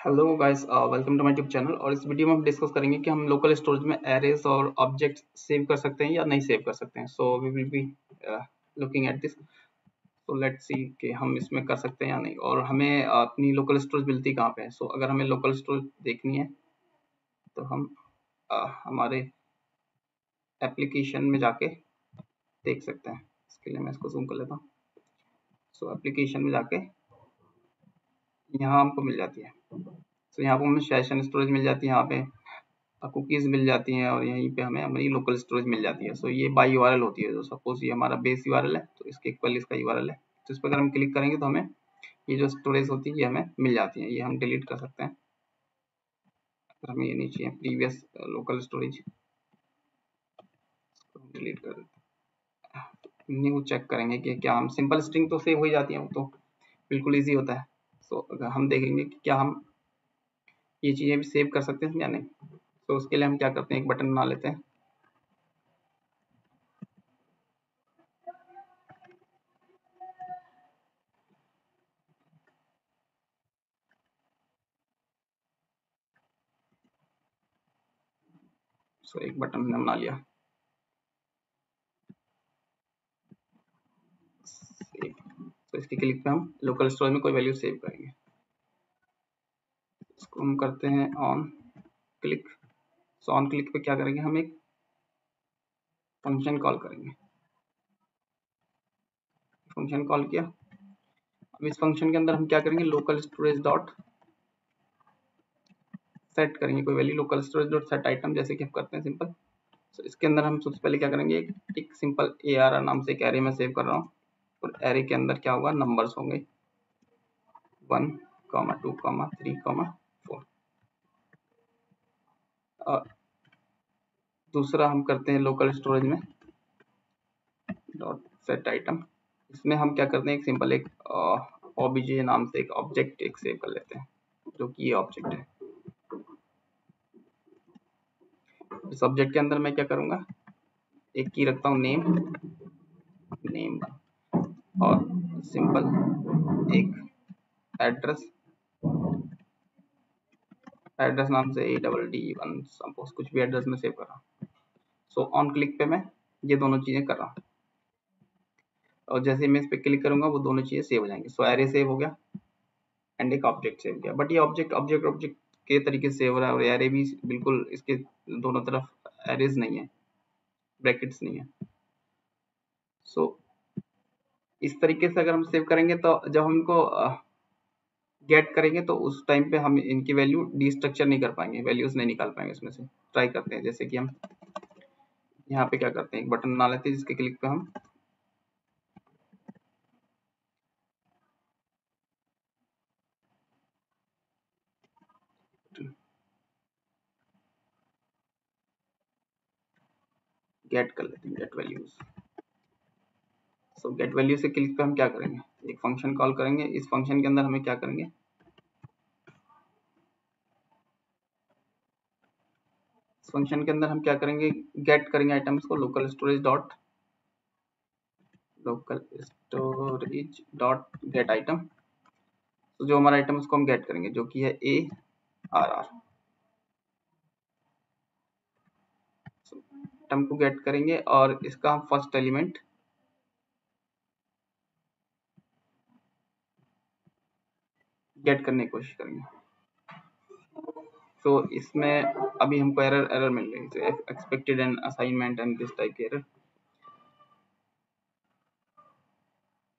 Hello guys welcome to my YouTube channel और इस video में हम डिस्कस करेंगे कि हम लोकल स्टोरेज में एरेज और ऑब्जेक्ट सेव कर सकते हैं या नहीं सेव कर सकते हैं। So we will be looking at this so let's see कि हम इसमें कर सकते हैं या नहीं। और हमें uh, अपनी लोकल स्टोरेज मिलती कहाँ पे है? सो so, अगर हमें लोकल स्टोरेज देखनी है तो हम uh, हमारे एप्लीकेशन में जाके देख सकते हैं। इसके लिए मैं इसको जूम कर लेता हूँ। सो एप्लीकेशन में जाके यहाँ हमको मिल जाती है। तो यहाँ पर हमें सेशन स्टोरेज मिल जाती है, यहाँ पे कुकीज़ मिल जाती हैं और यहीं पे हमें हमारी लोकल स्टोरेज मिल जाती है। सो ये बाई यू होती है, जो सपोज़ ये हमारा बेस यू है तो इसके इक्वल इसका यू है। तो इस पर अगर हम क्लिक करेंगे तो हमें ये जो स्टोरेज होती है, ये हमें मिल जाती है। ये हम डिलीट कर सकते हैं। अगर हमें ये नहीं चाहिए प्रीवियस लोकल स्टोरेज डिलीट कर देते न्यू चेक करेंगे कि क्या हम सिंपल स्ट्रिंग तो सेव हो जाती है, वो तो बिल्कुल ईजी होता है। सो so, हम देखेंगे कि क्या हम ये चीज़ें भी सेव कर सकते हैं या नहीं तो उसके लिए हम क्या करते हैं एक बटन बना लेते हैं। सो एक बटन हमने बना लिया। तो इसके क्लिक पे हम लोकल स्टोरेज में कोई वैल्यू सेव करेंगे। हम करते हैं on click so on click पे क्या करेंगे? हम एक फ़ंक्शन कॉल करेंगे। फ़ंक्शन कॉल किया। अब इस फ़ंक्शन के अंदर हम क्या करेंगे? लोकल स्टोरेज डॉट सेट करेंगे। कोई value local storage dot set item जैसे कि हम करते हैं सिंपल so, इसके अंदर हम सबसे पहले क्या करेंगे? एक, एक सिंपल ए आर नाम से एक एरे में सेव कर रहा हूँ। और एरे के अंदर क्या होगा? नंबर्स होंगे। One comma two comma three comma four और दूसरा हम करते हैं लोकल स्टोरेज में डॉट सेट आइटम इसमें हम क्या करते हैं, एक सिंपल एक ओबीजे नाम से एक ऑब्जेक्ट एक सेव कर लेते हैं, जो कि ये ऑब्जेक्ट है। इस ऑब्जेक्ट के अंदर मैं क्या करूँगा, एक की रखता हूँ नेम नेम और सिंपल एक एड्रेस एड्रेस नाम से A double D one suppose कुछ भी एड्रेस में सेव कर। रहा हूँ सो ऑन क्लिक पे मैं ये दोनों चीज़ें कर रहा हूँ। और जैसे मैं इस पर क्लिक करूँगा वो दोनों चीज़ें सेव हो जाएँगी। सो एरे सेव हो गया एंड एक ऑब्जेक्ट सेव गया। बट ये ऑब्जेक्ट ऑब्जेक्ट ऑब्जेक्ट के तरीके से सेव हो रहा है और एरे भी बिल्कुल इसके दोनों तरफ़ एरेज नहीं है। ब्रैकेट्स नहीं है। सो so, इस तरीके से अगर हम सेव करेंगे तो जब हमको गेट करेंगे तो उस टाइम पे हम इनकी वैल्यू डिस्ट्रक्चर नहीं कर पाएँगे वैल्यूज़ नहीं निकाल पाएँगे उसमें से। ट्राई करते हैं, जैसे कि हम यहाँ पे क्या करते हैं, एक बटन बना लेते हैं, जिसके क्लिक पे हम गेट कर लेते हैं get values so get value से क्लिक पे हम क्या करेंगे? एक फ़ंक्शन कॉल करेंगे, इस फ़ंक्शन के अंदर हमें क्या करेंगे? फ़ंक्शन के अंदर हम क्या करेंगे? गेट करेंगे आइटम्स को local storage dot local storage dot get item तो जो हमारा आइटम उसको हम गेट करेंगे, जो कि है ए आर आर आइटम को गेट करेंगे और इसका हम फ़र्स्ट एलिमेंट गेट करने की कोशिश करेंगे। तो इसमें अभी हमको एरर एरर मिल रही है। Expected and assignment and this type की एरर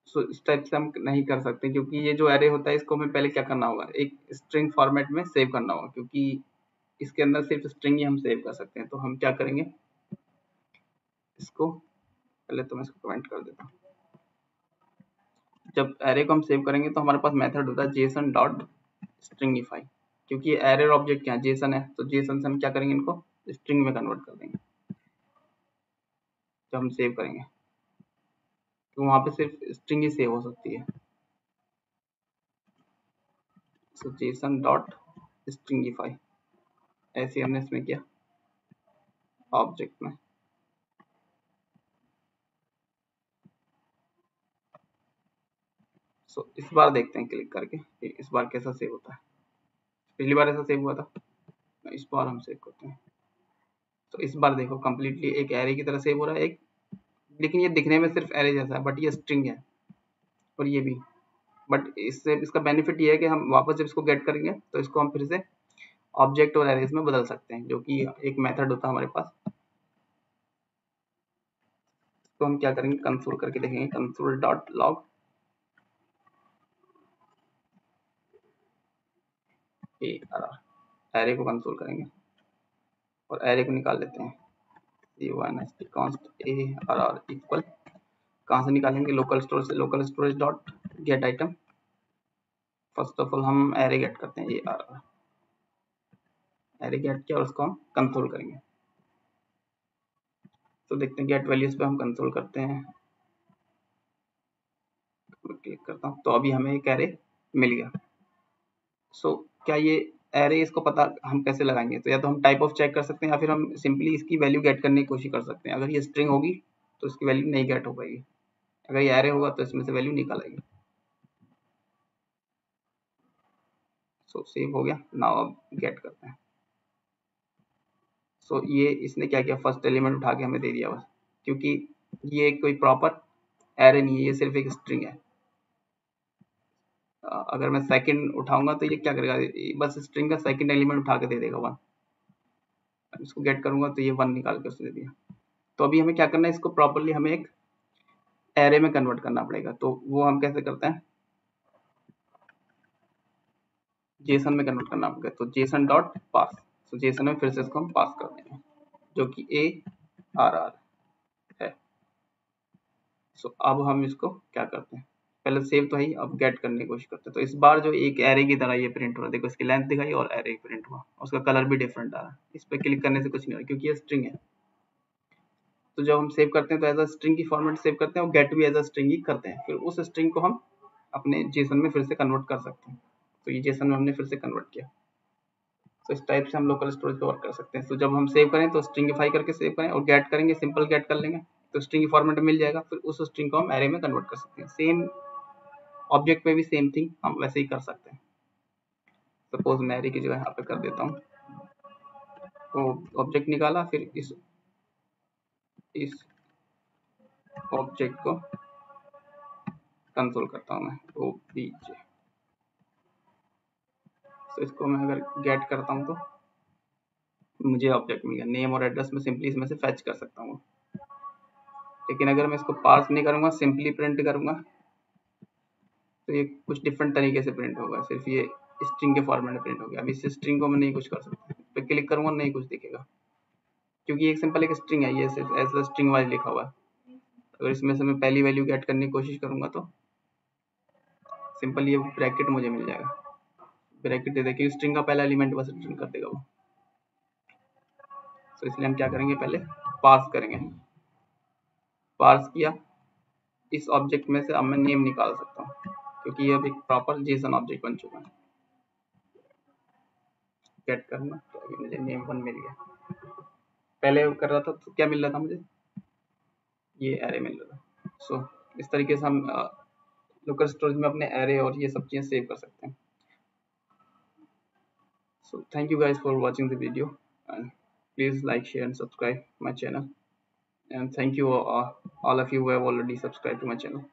सो इस टाइप से हम नहीं कर सकते, क्योंकि ये जो एरे होता है, इसको हमें पहले क्या करना होगा? एक स्ट्रिंग फॉर्मेट में सेव करना होगा, क्योंकि इसके अंदर सिर्फ़ स्ट्रिंग ही हम सेव कर सकते हैं। तो हम क्या करेंगे? इसको पहले तो मैं इसको कमेंट कर देता हूँ। जब एरे को हम सेव करेंगे तो हमारे पास मेथड होता है जेसन डॉट स्ट्रिंगिफाई क्योंकि एरे ऑब्जेक्ट क्या है? जेसन है। तो जेसन से हम क्या करेंगे इनको? स्ट्रिंग में कन्वर्ट कर देंगे। जब हम सेव करेंगे। तो वहाँ पे सिर्फ़ स्ट्रिंग ही सेव हो सकती है। सो जेसन डॉट स्ट्रिंगिफाई ऐसे हमने इसमें किया। ऑब्जेक्ट में। सो so, इस बार देखते हैं क्लिक करके इस बार कैसा सेव होता है। पिछली बार ऐसा सेव हुआ था। इस बार हम सेव करते हैं। तो इस बार देखो कम्प्लीटली एक एरे की तरह सेव हो रहा है। एक, लेकिन ये दिखने में सिर्फ़ एरे जैसा है बट ये स्ट्रिंग है। और ये भी। बट इससे, इसका बेनिफिट ये है कि हम वापस जब इसको गेट करेंगे तो इसको हम फिर से ऑब्जेक्ट और एरेज में बदल सकते हैं, जो कि एक मेथड होता है हमारे पास। तो हम क्या करेंगे? कंसोल करके देखेंगे। कंसोल डॉट लॉग एरे को कंसोल करेंगे। और एरे को निकाल लेते हैं। Const A R R equal कहाँ से निकालेंगे? लोकल स्टोरेज से। Local storage dot get item first of all हम एरे गेट करते हैं। A R R array get किया? और उसको हम कंसोल करेंगे। तो देखते हैं गेट वैल्यूज़ पे हम कंसोल करते हैं। क्लिक करता हूँ। तो अभी हमें एक एरे मिल गया। सो so, क्या ये एरे इसको पता हम कैसे लगाएँगे? तो या तो हम टाइप ऑफ़ चेक कर सकते हैं या फिर हम सिंपली इसकी वैल्यू गेट करने की कोशिश कर सकते हैं। अगर ये स्ट्रिंग होगी तो इसकी वैल्यू नहीं गेट हो पाएगी। अगर ये एरे होगा तो इसमें से वैल्यू निकाल आएगी। सो सेव हो गया। नाउ अब गेट करते हैं। सो so, ये इसने क्या किया? फ़र्स्ट एलिमेंट उठा के हमें दे दिया बस। क्योंकि ये कोई प्रॉपर एरे नहीं है ये सिर्फ़ एक स्ट्रिंग है। अगर मैं सेकंड उठाऊँगा तो ये क्या करेगा? बस स्ट्रिंग का सेकंड एलिमेंट उठा के दे देगा वन इसको गेट करूँगा तो ये वन निकाल के उसने दे दिया। तो अभी हमें क्या करना है? इसको प्रॉपरली हमें एक एरे में कन्वर्ट करना पड़ेगा। तो वो हम कैसे करते हैं? जेसन में कन्वर्ट करना पड़ेगा। तो जेसन डॉट पास तो जेसन में फिर से इसको हम पास कर देंगे, जो कि ए आर आर है। सो अब हम इसको क्या करते हैं? पहले सेव तो है अब गेट करने की कोशिश करते हैं। तो इस बार जो एक एरे की तरह ये प्रिंट हो रहा है, देखो इसकी लेंथ दिखाई और एरे प्रिंट हुआ। उसका कलर भी डिफरेंट आ रहा है। इस पर क्लिक करने से कुछ नहीं हो क्योंकि ये स्ट्रिंग है। तो जब हम सेव करते हैं तो एज अ स्ट्रिंग की फॉर्मेट सेव करते हैं और गेट भी एज अ स्ट्रिंग ही करते हैं। फिर उस स्ट्रिंग को हम अपने जेसन में फिर से कन्वर्ट कर सकते हैं। तो ये जेसन में हमने फिर से कन्वर्ट किया। तो इस टाइप से हम लोकल स्टोरेज पे वर्क कर सकते हैं। तो जब हम सेव करें तो स्ट्रिंगिफाई करके सेव करें और गेट करेंगे सिंपल गेट कर लेंगे। तो स्ट्रिंग फॉर्मेट मिल जाएगा, फिर उस स्ट्रिंग को हम एरे में कन्वर्ट कर सकते हैं। सेम ऑब्जेक्ट में भी सेम थिंग हम वैसे ही कर सकते हैं। सपोज़ मैं एरे की जगह यहाँ पे कर देता हूँ। तो ऑब्जेक्ट निकाला, फिर इस इस ऑब्जेक्ट को कंसोल करता हूँ मैं ओ बी जे तो इसको मैं अगर गेट करता हूँ तो मुझे ऑब्जेक्ट मिल गया। नेम और एड्रेस में सिंपली इसमें से फैच कर सकता हूँ। लेकिन अगर मैं इसको पास नहीं करूँगा सिंपली प्रिंट करूँगा तो ये कुछ डिफरेंट तरीके से प्रिंट होगा। सिर्फ़ ये स्ट्रिंग के फॉर्मेट में प्रिंट हो गया। अब इस स्ट्रिंग को मैं नहीं कुछ कर सकता। पे क्लिक करूँगा, नहीं कुछ दिखेगा। क्योंकि एक सिंपल एक स्ट्रिंग है, ये सिर्फ़ ऐसा स्ट्रिंग वाइज लिखा हुआ है। अगर इसमें से मैं पहली वैल्यू गेट करने की कोशिश करूँगा तो सिंपल ये ब्रैकेट मुझे मिल जाएगा। ब्रैकेट दे देखिए स्ट्रिंग का पहला एलिमेंट बस रिटर्न कर देगा वो। तो इसलिए हम क्या करेंगे, पहले पास करेंगे। पास किया। इस ऑब्जेक्ट में से अब मैं नेम निकाल सकता हूँ। क्योंकि ये अब एक प्रॉपर जेसन ऑब्जेक्ट बन चुका है गेट करना तो अभी मुझे नेम वन मिल गया पहले कर रहा था तो क्या मिल रहा था मुझे ये एरे मिल रहा था सो so, इस तरीके से हम लोकल स्टोरेज में अपने एरे और ये सब चीज़ें सेव कर सकते हैं you guys for watching the video and please like share and subscribe my channel and thank you uh, all of you who have already subscribed to my channel